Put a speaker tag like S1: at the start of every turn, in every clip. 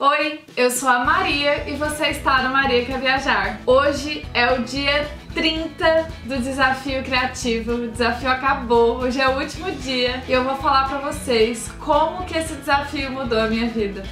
S1: Oi, eu sou a Maria e você está no Maria Quer Viajar. Hoje é o dia 30 do desafio criativo. O desafio acabou, hoje é o último dia e eu vou falar pra vocês como que esse desafio mudou a minha vida.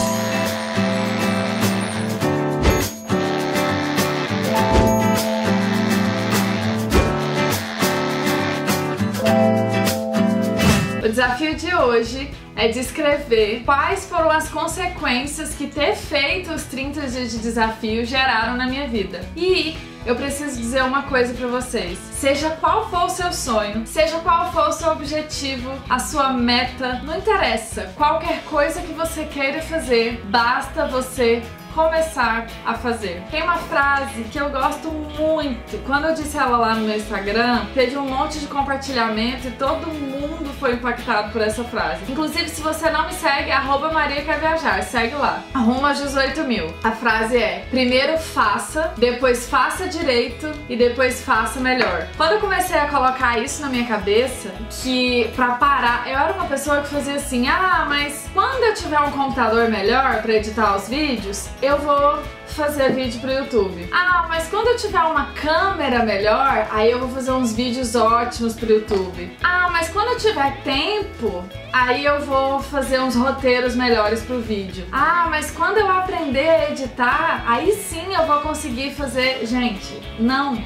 S1: O desafio de hoje é descrever quais foram as consequências que ter feito os 30 dias de desafio geraram na minha vida. E eu preciso dizer uma coisa para vocês. Seja qual for o seu sonho, seja qual for o seu objetivo, a sua meta, não interessa. Qualquer coisa que você queira fazer, basta você começar a fazer. Tem uma frase que eu gosto muito. Quando eu disse ela lá no meu Instagram, teve um monte de compartilhamento e todo mundo foi impactado por essa frase. Inclusive, se você não me segue, arroba Maria Quer Viajar, segue lá. Arruma 18 mil. A frase é: primeiro faça, depois faça direito e depois faça melhor. Quando eu comecei a colocar isso na minha cabeça, que pra parar, eu era uma pessoa que fazia assim: ah, mas quando eu tiver um computador melhor para editar os vídeos, eu vou fazer vídeo pro YouTube. Ah, mas quando eu tiver uma câmera melhor, aí eu vou fazer uns vídeos ótimos pro YouTube. Ah, mas quando eu tiver tempo, aí eu vou fazer uns roteiros melhores pro vídeo. Ah, mas quando eu aprender a editar, aí sim eu vou conseguir fazer. Gente, não.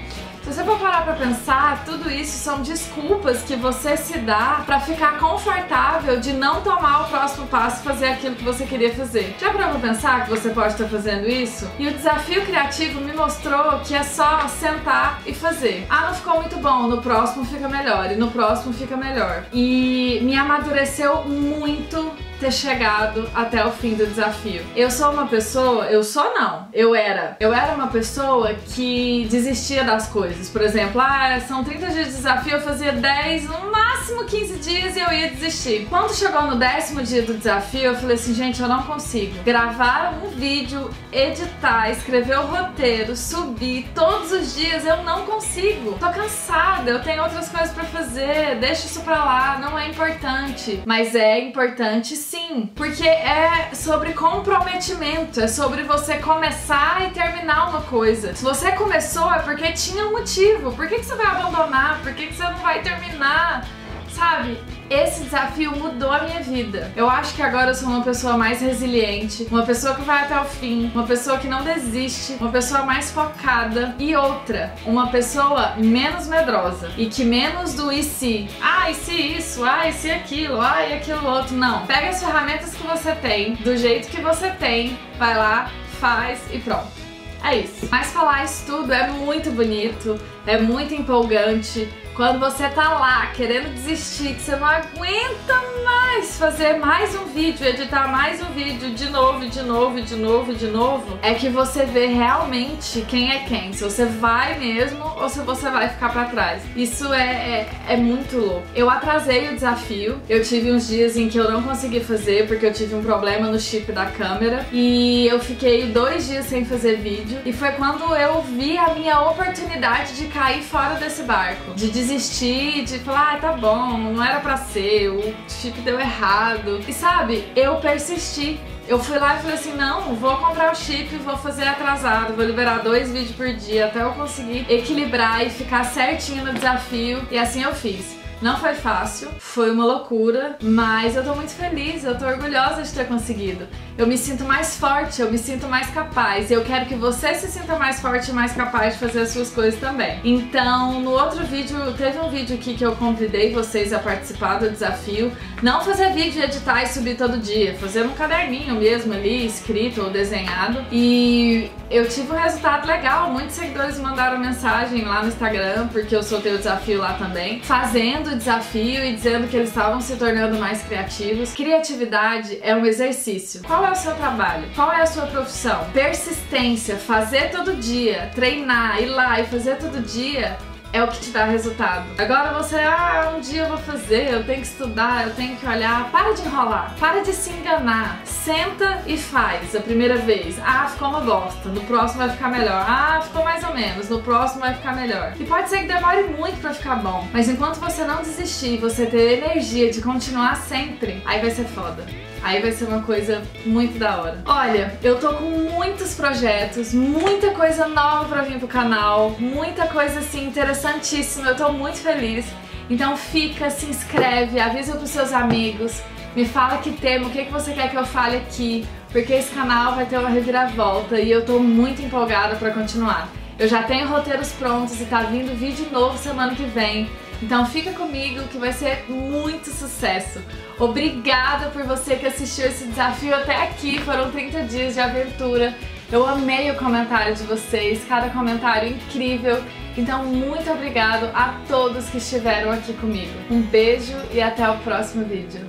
S1: Se você for parar pra pensar, tudo isso são desculpas que você se dá pra ficar confortável de não tomar o próximo passo fazer aquilo que você queria fazer. Já parou pra pensar que você pode estar fazendo isso? E o desafio criativo me mostrou que é só sentar e fazer. Ah, não ficou muito bom, no próximo fica melhor, e no próximo fica melhor. E me amadureceu muito ter chegado até o fim do desafio. Eu sou uma pessoa, eu sou não, eu era. Eu era uma pessoa que desistia das coisas. Por exemplo, ah, são 30 dias de desafio, eu fazia 10, no máximo 15 dias e eu ia desistir. Quando chegou no décimo dia do desafio, eu falei assim, gente, eu não consigo. Gravar um vídeo, editar, escrever o roteiro, subir todos os dias, eu não consigo. Tô cansada, eu tenho outras coisas para fazer, deixa isso pra lá, não é importante. Mas é importante sim, porque é sobre comprometimento, é sobre você começar e terminar uma coisa. Se você começou é porque tinha um motivo. Por que, que você vai abandonar? Por que, que você não vai terminar? Sabe? Esse desafio mudou a minha vida. Eu acho que agora eu sou uma pessoa mais resiliente, uma pessoa que vai até o fim, uma pessoa que não desiste, uma pessoa mais focada e outra, uma pessoa menos medrosa e que menos do e se. Ah, e se isso? Ah, e se aquilo? Ah, e aquilo outro. Não. Pega as ferramentas que você tem, do jeito que você tem, vai lá, faz e pronto. É isso. Mas falar isso tudo é muito bonito, é muito empolgante. Quando você tá lá querendo desistir, que você não aguenta mais fazer mais um vídeo, editar mais um vídeo de novo, de novo, de novo, de novo, é que você vê realmente quem é quem. Se você vai mesmo ou se você vai ficar pra trás. Isso é, é, é muito louco. Eu atrasei o desafio, eu tive uns dias em que eu não consegui fazer porque eu tive um problema no chip da câmera e eu fiquei dois dias sem fazer vídeo e foi quando eu vi a minha oportunidade de cair fora desse barco, de desistir, de falar, ah, tá bom, não era pra ser, o chip deu errado. E sabe, eu persisti. Eu fui lá e falei assim, não, vou comprar o chip, vou fazer atrasado, vou liberar dois vídeos por dia até eu conseguir equilibrar e ficar certinho no desafio. E assim eu fiz. Não foi fácil, foi uma loucura, mas eu tô muito feliz, eu tô orgulhosa de ter conseguido. Eu me sinto mais forte, eu me sinto mais capaz eu quero que você se sinta mais forte e mais capaz de fazer as suas coisas também. Então, no outro vídeo, teve um vídeo aqui que eu convidei vocês a participar do desafio. Não fazer vídeo, editar e subir todo dia, fazer um caderninho mesmo ali, escrito ou desenhado. E eu tive um resultado legal, muitos seguidores mandaram mensagem lá no Instagram, porque eu soltei o desafio lá também, fazendo o desafio e dizendo que eles estavam se tornando mais criativos. Criatividade é um exercício. Qual é o seu trabalho? Qual é a sua profissão? Persistência, fazer todo dia, treinar, ir lá e fazer todo dia é o que te dá resultado. Agora você, ah, um dia eu vou fazer, eu tenho que estudar, eu tenho que olhar. Para de enrolar, para de se enganar. Senta e faz a primeira vez. Ah, ficou uma bosta, no próximo vai ficar melhor. Ah, ficou mais ou menos, no próximo vai ficar melhor. E pode ser que demore muito pra ficar bom, mas enquanto você não desistir, você ter energia de continuar sempre, aí vai ser foda. Aí vai ser uma coisa muito da hora. Olha, eu tô com muitos projetos, muita coisa nova pra vir pro canal, muita coisa assim interessantíssima, eu tô muito feliz. Então fica, se inscreve, avisa pros seus amigos, me fala que tema, o que, que você quer que eu fale aqui, porque esse canal vai ter uma reviravolta e eu tô muito empolgada pra continuar. Eu já tenho roteiros prontos e tá vindo vídeo novo semana que vem. Então fica comigo que vai ser muito sucesso. Obrigada por você que assistiu esse desafio até aqui, foram 30 dias de aventura. Eu amei o comentário de vocês, cada comentário incrível. Então, muito obrigado a todos que estiveram aqui comigo. Um beijo e até o próximo vídeo.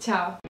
S1: Tchau!